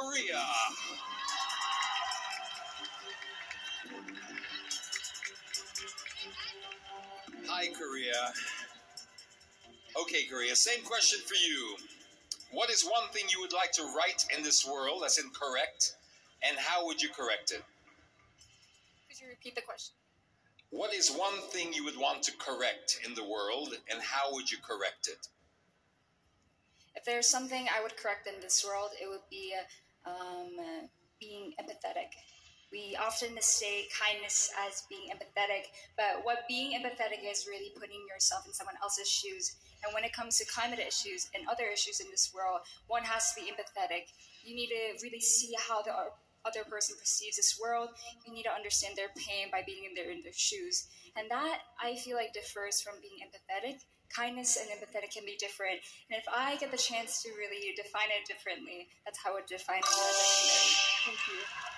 Korea. Hi, Korea. Okay, Korea, same question for you. What is one thing you would like to right in this world, that's incorrect, and how would you correct it? Could you repeat the question? What is one thing you would want to correct in the world, and how would you correct it? If there's something I would correct in this world, it would be uh, um, being empathetic. We often mistake kindness as being empathetic, but what being empathetic is really putting yourself in someone else's shoes. And when it comes to climate issues and other issues in this world, one has to be empathetic. You need to really see how the other person perceives this world. You need to understand their pain by being in their in their shoes, and that I feel like differs from being empathetic. Kindness and empathetic can be different, and if I get the chance to really define it differently, that's how I would define it. Thank you.